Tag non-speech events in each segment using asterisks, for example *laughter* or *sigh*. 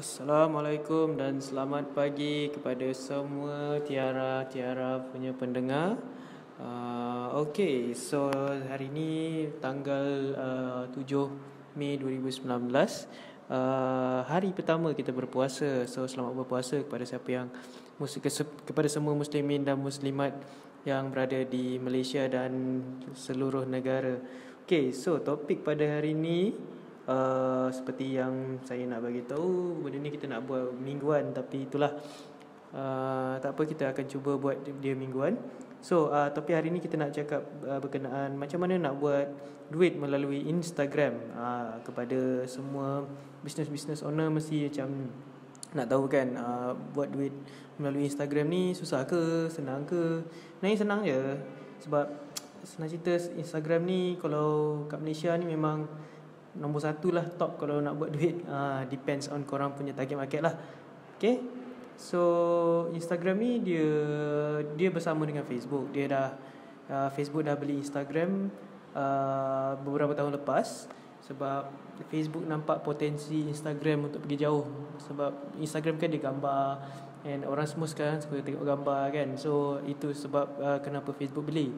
Assalamualaikum dan selamat pagi kepada semua tiara-tiara punya pendengar. Uh, okay, so hari ini tanggal uh, 7 Mei 2019. Uh, hari pertama kita berpuasa. So selamat berpuasa kepada siapa yang kepada semua muslimin dan muslimat yang berada di Malaysia dan seluruh negara. Okay, so topik pada hari ini uh, seperti yang saya nak bagi tahu benda ni kita nak buat mingguan. Tapi itulah uh, tak apa kita akan cuba buat dia mingguan. So uh, tapi hari ni kita nak cakap uh, berkenaan macam mana nak buat duit melalui Instagram. Uh, kepada semua business-business owner mesti macam nak tahu kan uh, buat duit melalui Instagram ni susah ke senang ke? Nah senang je. Sebab senang cerita Instagram ni kalau kat Malaysia ni memang nombor satu lah top kalau nak buat duit. Uh, *laughs* depends on korang punya target market lah. Okay. So Instagram ni dia dia bersama dengan Facebook. Dia dah uh, Facebook dah beli Instagram uh, beberapa tahun lepas sebab Facebook nampak potensi Instagram untuk pergi jauh. Sebab Instagram kan dia gambar and orang semua sekarang suka tengok gambar kan. So itu sebab uh, kenapa Facebook beli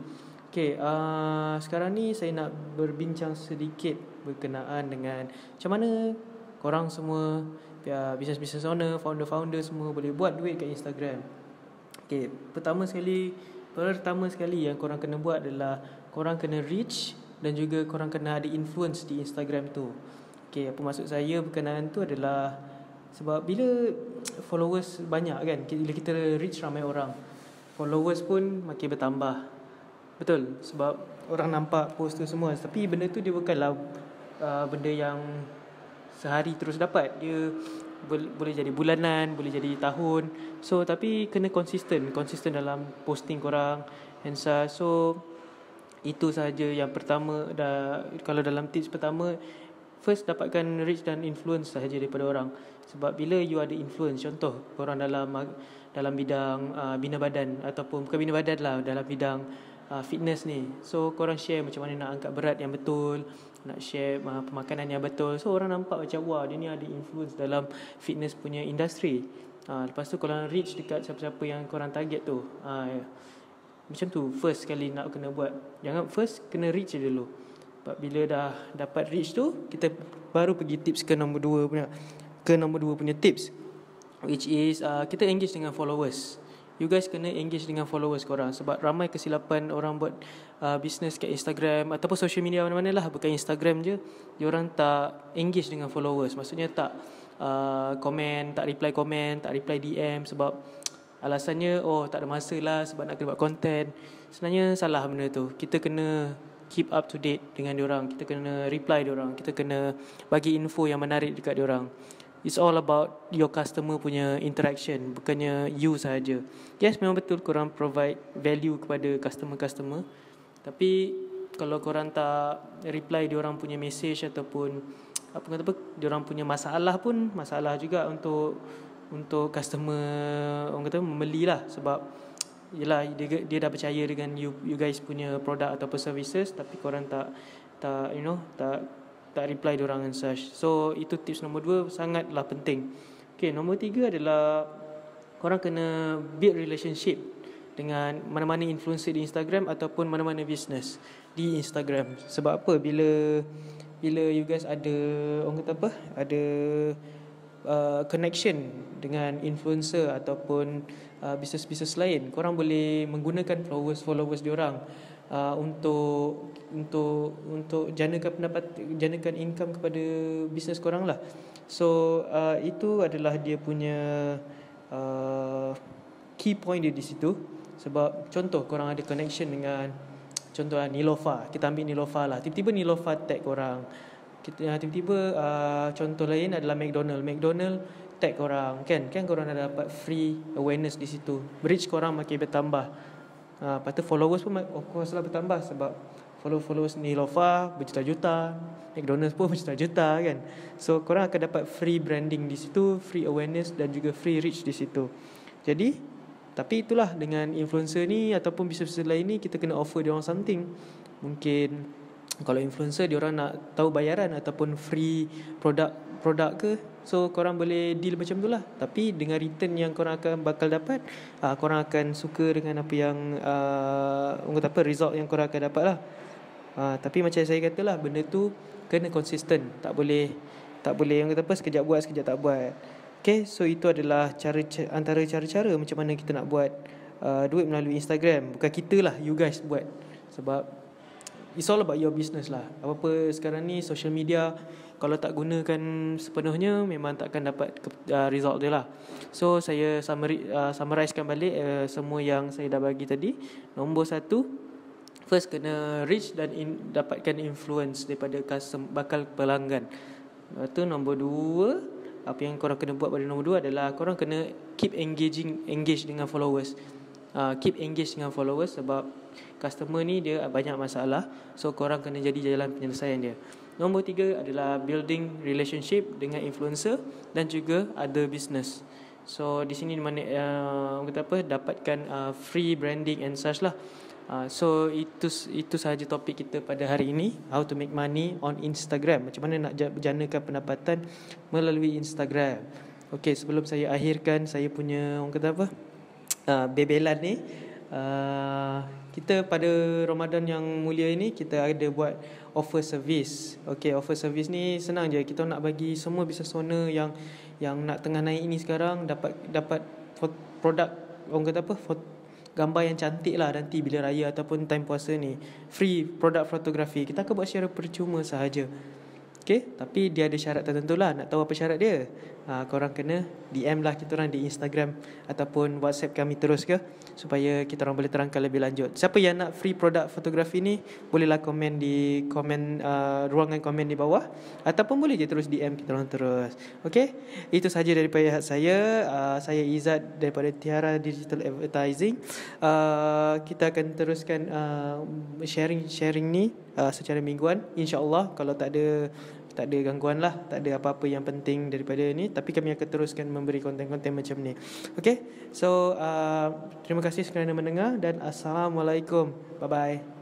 Okay, uh, sekarang ni saya nak berbincang sedikit berkenaan dengan macam mana korang semua ya, business-business owner, founder-founder semua boleh buat duit kat Instagram. Okay, pertama sekali, pertama sekali yang korang kena buat adalah korang kena reach dan juga korang kena ada influence di Instagram tu. Okay, apa maksud saya berkenaan tu adalah sebab bila *tsk* followers banyak kan, bila kita reach ramai orang, followers pun makin bertambah. Betul sebab orang nampak post tu semua tapi benda tu dia bukanlah uh, benda yang sehari terus dapat. Dia boleh jadi bulanan, boleh jadi tahun. So tapi kena konsisten, konsisten dalam posting korang and so, itu saja yang pertama dah kalau dalam tips pertama first dapatkan reach dan influence sahaja daripada orang sebab bila you ada influence contoh korang dalam dalam bidang uh, bina badan ataupun bukan bina badan lah dalam bidang uh, fitness ni. So korang share macam mana nak angkat berat yang betul, nak share uh, pemakanan yang betul. So orang nampak macam wah dia ni ada influence dalam fitness punya industri. Uh, lepas tu korang reach dekat siapa-siapa yang korang target tu. Uh, yeah. Macam tu first kali nak kena buat. Jangan first kena reach dulu. Sebab bila dah dapat reach tu, kita baru pergi tips ke nombor dua punya ke nombor dua punya tips which is uh, kita engage dengan followers you guys kena engage dengan followers korang sebab ramai kesilapan orang buat uh, business kat Instagram ataupun social media mana-mana lah bukan Instagram je. Dia orang tak engage dengan followers. Maksudnya tak uh, komen tak reply komen tak reply DM sebab alasannya oh tak ada masa lah sebab nak kena buat content. Sebenarnya salah benda tu. Kita kena keep up to date dengan dia orang kita kena reply dia orang kita kena bagi info yang menarik dekat dia orang It's all about your customer punya interaction Bukannya you sahaja. Yes memang betul korang provide value kepada customer-customer. Tapi kalau korang tak reply orang punya message Ataupun apa kata apa Diorang punya masalah pun Masalah juga untuk Untuk customer Orang kata membeli lah Sebab Yelah dia, dia dah percaya dengan you, you guys punya produk ataupun services Tapi korang tak Tak you know Tak tak reply dia orang and such. So itu tips nombor dua sangatlah penting. Okay, nombor tiga adalah korang kena build relationship dengan mana-mana influencer di Instagram ataupun mana-mana business di Instagram. Sebab apa? Bila bila you guys ada orang kata apa? Ada uh, connection dengan influencer ataupun uh, business-business lain, korang boleh menggunakan followers-followers diorang uh, untuk untuk untuk janakan pendapat janakan income kepada bisnes korang lah. So uh, itu adalah dia punya uh, key point dia di situ. Sebab contoh korang ada connection dengan contoh lah Nilofa. Kita ambil Nilofa lah. Tiba-tiba Nilofa tag korang kita uh, tiba-tiba uh, contoh lain adalah McDonald McDonald tag korang kan kan korang dah dapat free awareness di situ bridge korang makin bertambah Ha, lepas tu followers pun of course lah bertambah sebab follow-followers ni Lofa berjuta-juta, McDonald's pun *laughs* berjuta-juta kan. So korang akan dapat free branding di situ, free awareness dan juga free reach di situ. Jadi tapi itulah dengan influencer ni ataupun bisnes-bisnes lain ni kita kena offer dia orang something. Mungkin kalau influencer dia orang nak tahu bayaran ataupun free produk produk ke so korang boleh deal macam tu lah tapi dengan return yang korang akan bakal dapat uh, korang akan suka dengan apa yang uh, kata apa result yang korang akan dapat lah uh, tapi macam saya kata lah benda tu kena konsisten tak boleh tak boleh yang kata apa sekejap buat sekejap tak buat Okay, so itu adalah cara antara cara-cara macam mana kita nak buat uh, duit melalui Instagram. Bukan kita lah, you guys buat. Sebab it's all about your business lah. Apa-apa sekarang ni social media kalau tak gunakan sepenuhnya memang tak akan dapat uh, result dia lah. So saya summary, uh, summarizekan balik uh, semua yang saya dah bagi tadi. Nombor satu, first kena reach dan in, dapatkan influence daripada custom, bakal pelanggan. Lepas tu nombor dua, apa yang korang kena buat pada nombor dua adalah korang kena keep engaging engage dengan followers uh, keep engage dengan followers sebab customer ni dia banyak masalah so korang kena jadi jalan penyelesaian dia. Nombor tiga adalah building relationship dengan influencer dan juga other business. So di sini mana uh, kata apa dapatkan uh, free branding and such lah. Uh, so itu itu sahaja topik kita pada hari ini. How to make money on Instagram. Macam mana nak janakan pendapatan melalui Instagram. Okey sebelum saya akhirkan saya punya orang kata apa uh, bebelan ni uh, kita pada Ramadan yang mulia ini kita ada buat offer service. Okey offer service ni senang je. Kita nak bagi semua business owner yang yang nak tengah naik ini sekarang dapat dapat produk orang kata apa gambar yang cantik lah nanti bila raya ataupun time puasa ni. Free produk fotografi. Kita akan buat secara percuma sahaja Okay, tapi dia ada syarat tertentu lah. Nak tahu apa syarat dia? Ha, korang kena DM lah kita orang di Instagram ataupun WhatsApp kami terus ke supaya kita orang boleh terangkan lebih lanjut. Siapa yang nak free produk fotografi ni bolehlah komen di komen uh, ruangan komen di bawah ataupun boleh je terus DM kita orang terus. Okay, itu sahaja daripada saya. Uh, saya Izzat daripada Tiara Digital Advertising. Uh, kita akan teruskan uh, sharing sharing ni uh, secara mingguan. InsyaAllah. Kalau tak ada tak ada gangguan lah tak ada apa-apa yang penting daripada ni. Tapi kami akan teruskan memberi konten-konten macam ni. Okay? So uh, terima kasih kerana mendengar dan assalamualaikum. Bye bye